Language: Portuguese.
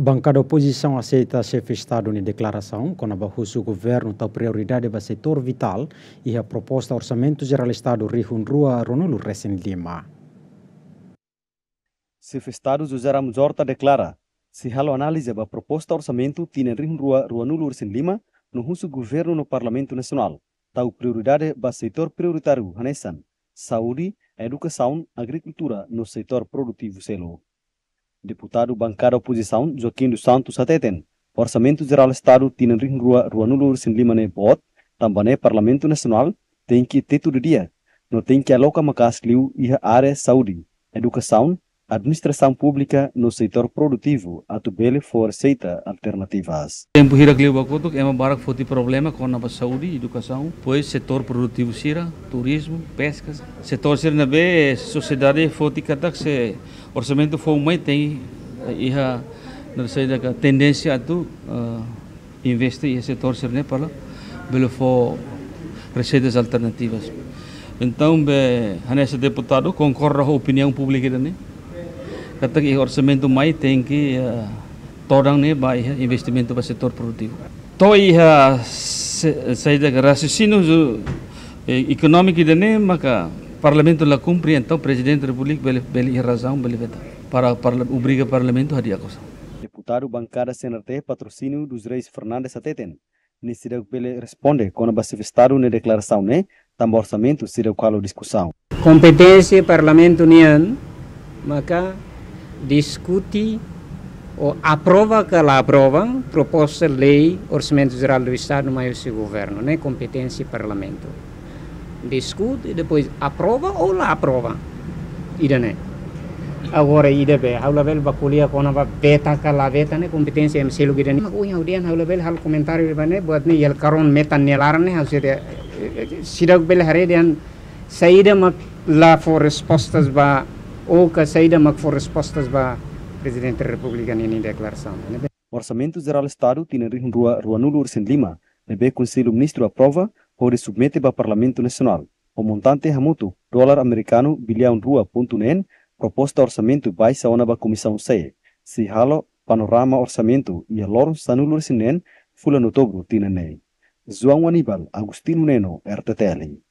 Bancada oposição aceita chefe de Estado em declaração, com a o governo está prioridade para setor vital e a proposta orçamento geral do Estado Rihun Rua Ronulo Recém Lima. Chefe de Estado José Ramos Horta declara, se halo análise a proposta orçamento tinha Rihun Rua Ronulo Recém Lima, no russo governo no Parlamento Nacional, tal prioridade para setor prioritário Hanesan, saúde, educação, agricultura no setor produtivo selo. Deputado bancada oposição Joaquim dos Santos Ateten, Orçamento Geral Estado tinha rua Ruanulur sin lima ne bot, também Parlamento Nacional tem que ter todo dia. Não tem que alocar macas liu e área saúde, educação, administração pública no setor produtivo, a tubele for aceita alternativas. Tempo hira bakutuk é uma barak foti problema com a saúde, educação, pois setor produtivo sira, turismo, pescas. Setor sira na be sociedade foti katak se orçamento foi mais tem iha na saída ka tendência atu uh, investir em setor sira para belo for receitas alternativas. Então, be, hanessa deputado concorre a opinião pública dani kata que orçamento mai tem que uh, torang ne ba investimento para setor produtivo. To iha saída raciocínio econômico de ne maka parlamento la cumpre então presidente da república bele bele razão bele beta para para obriga parlamento a dia coisa. Deputado bancada CNRT patrocínio dos reis Fernandes Ateten. Nesse ele responde quando vai ser estado na declaração né, também orçamento será qual discussão. Competência parlamento união, maka discute ou aprova que ela aprova proposta lei orçamento geral do Estado mais o seu governo, né? competência parlamento. Discute e depois aprova ou lá aprova. Ida né? Agora ida be, haula bel bakulia kona ba beta kala beta ne competência MC lu gida ne. Aku yang udian haula bel hal komentari bane buat ne yel karon metan nelaran ne hasil dia sidak bel hare dian saída mak la for respostas ba ou que a saída mas for respostas para presidente da República em declaração. O Orçamento Geral do Estado tem em rua Ruanulo Ursen Lima, nebe Conselho Ministro aprova ou submete para o Parlamento Nacional. O montante hamuto, dólar americano bilhão rua ponto nen, proposta orçamento baixa ona ba Comissão C. Se halo panorama orçamento e a sanulo Ursen nen, fula no outubro tinha nei. João Aníbal, Agostino Neno, RTTL.